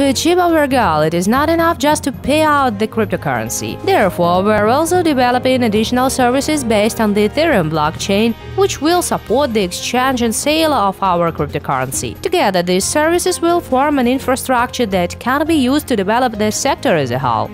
to achieve our goal, it is not enough just to pay out the cryptocurrency. Therefore, we're also developing additional services based on the Ethereum blockchain, which will support the exchange and sale of our cryptocurrency. Together, these services will form an infrastructure that can be used to develop the sector as a whole.